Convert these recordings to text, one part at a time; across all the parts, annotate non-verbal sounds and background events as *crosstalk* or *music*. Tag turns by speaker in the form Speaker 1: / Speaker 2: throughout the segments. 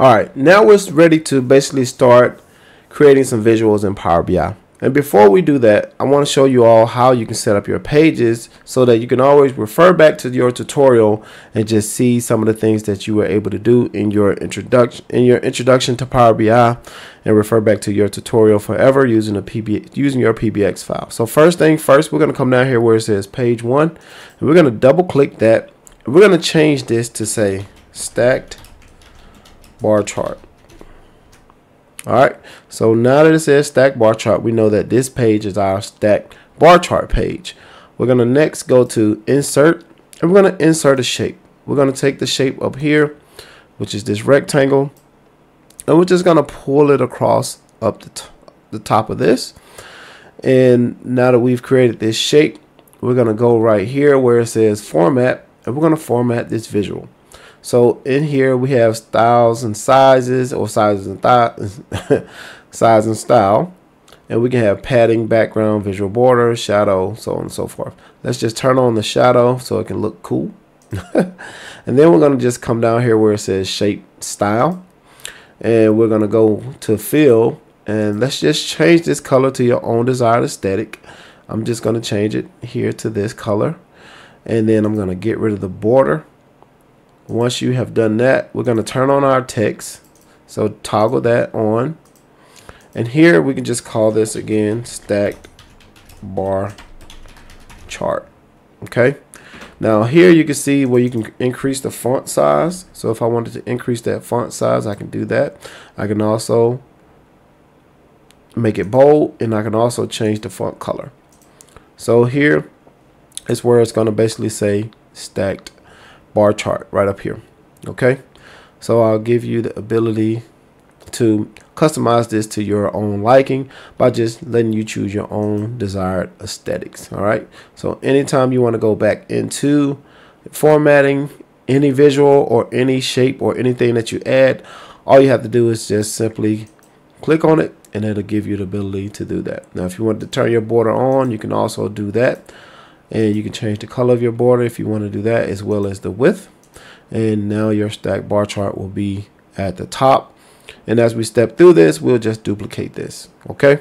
Speaker 1: All right, now we're ready to basically start creating some visuals in Power BI. And before we do that, I want to show you all how you can set up your pages so that you can always refer back to your tutorial and just see some of the things that you were able to do in your introduction in your introduction to Power BI and refer back to your tutorial forever using a PB using your PBX file. So first thing first, we're going to come down here where it says page 1 and we're going to double click that. We're going to change this to say stacked bar chart. All right, so now that it says stack bar chart, we know that this page is our stack bar chart page. We're gonna next go to insert and we're gonna insert a shape. We're gonna take the shape up here, which is this rectangle, and we're just gonna pull it across up the, the top of this. And now that we've created this shape, we're gonna go right here where it says format, and we're gonna format this visual. So in here we have styles and sizes or sizes and *laughs* size and style. And we can have padding, background, visual border, shadow, so on and so forth. Let's just turn on the shadow so it can look cool. *laughs* and then we're going to just come down here where it says shape style. And we're going to go to fill. And let's just change this color to your own desired aesthetic. I'm just going to change it here to this color. And then I'm going to get rid of the border once you have done that, we're going to turn on our text. So toggle that on. And here we can just call this again stacked bar chart. Okay. Now here you can see where you can increase the font size. So if I wanted to increase that font size, I can do that. I can also make it bold and I can also change the font color. So here is where it's going to basically say stacked bar chart right up here. Okay, so I'll give you the ability to customize this to your own liking by just letting you choose your own desired aesthetics. All right, so anytime you want to go back into formatting any visual or any shape or anything that you add, all you have to do is just simply click on it and it'll give you the ability to do that. Now, if you want to turn your border on, you can also do that and you can change the color of your border if you want to do that as well as the width. And now your stack bar chart will be at the top. And as we step through this we'll just duplicate this okay?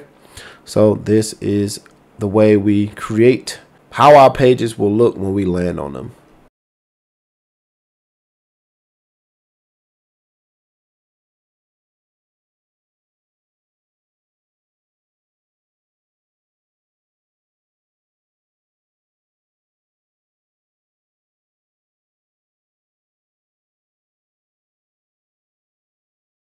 Speaker 1: So this is the way we create how our pages will look when we land on them